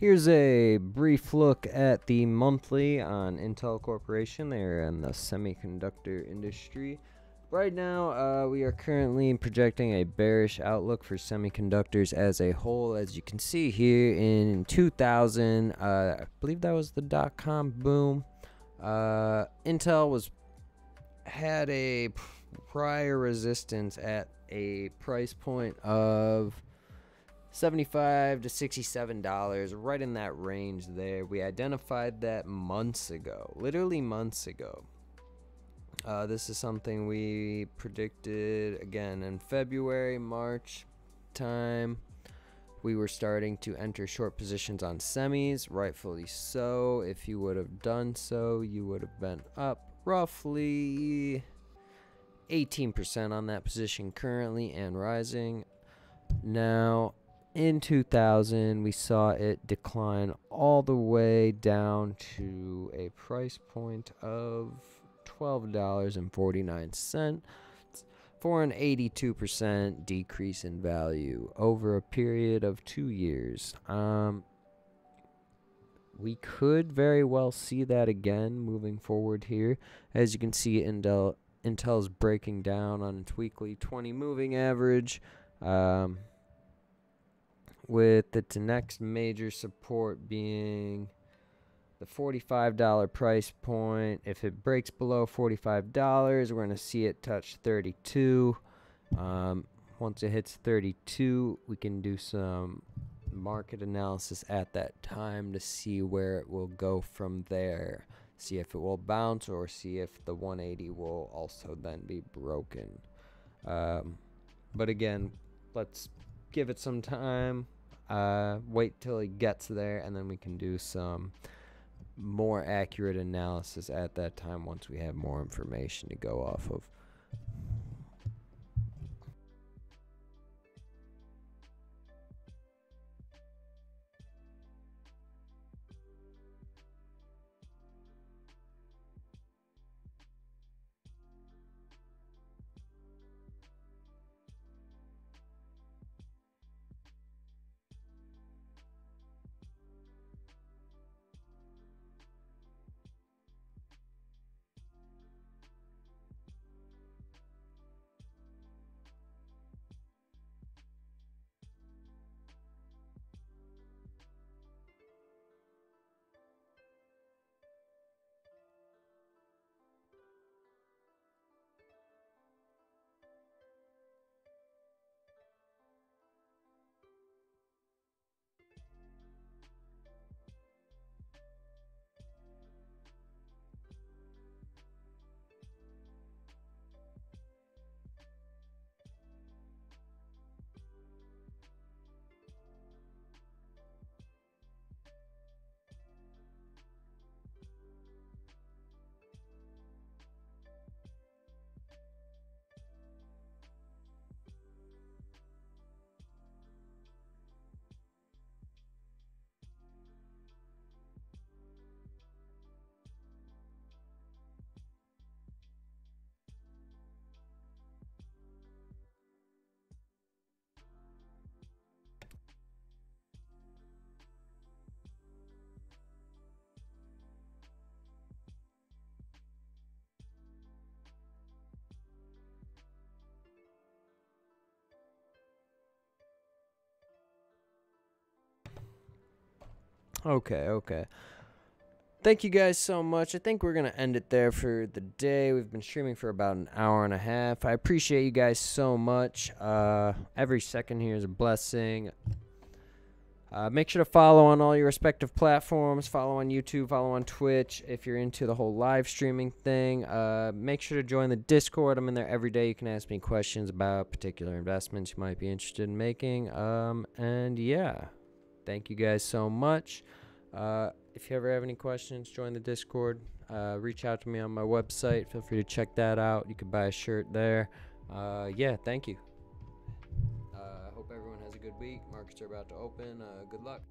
Here's a brief look at the monthly on Intel Corporation. They're in the semiconductor industry. Right now, uh, we are currently projecting a bearish outlook for semiconductors as a whole. As you can see here in 2000, uh, I believe that was the dot com boom. Uh, Intel was had a prior resistance at a price point of 75 to 67 dollars right in that range there. We identified that months ago literally months ago. Uh, this is something we predicted again in february march time. We were starting to enter short positions on semis rightfully so. If you would have done so you would have been up roughly 18% on that position currently and rising. Now in 2000 we saw it decline all the way down to a price point of $12.49 for an 82% decrease in value over a period of 2 years. Um we could very well see that again moving forward here. As you can see Intel Intel's breaking down on its weekly 20 moving average. Um, with the next major support being the $45 price point. If it breaks below $45, we're going to see it touch 32. Um, once it hits 32, we can do some market analysis at that time to see where it will go from there. See if it will bounce or see if the 180 will also then be broken. Um, but again, let's give it some time. Uh, wait till he gets there, and then we can do some more accurate analysis at that time once we have more information to go off of. Okay, okay. Thank you guys so much. I think we're going to end it there for the day. We've been streaming for about an hour and a half. I appreciate you guys so much. Uh, every second here is a blessing. Uh, make sure to follow on all your respective platforms. Follow on YouTube, follow on Twitch if you're into the whole live streaming thing. Uh, make sure to join the Discord. I'm in there every day. You can ask me questions about particular investments you might be interested in making. Um, and yeah. Thank you guys so much. Uh, if you ever have any questions, join the Discord. Uh, reach out to me on my website. Feel free to check that out. You can buy a shirt there. Uh, yeah, thank you. I uh, hope everyone has a good week. Markets are about to open. Uh, good luck.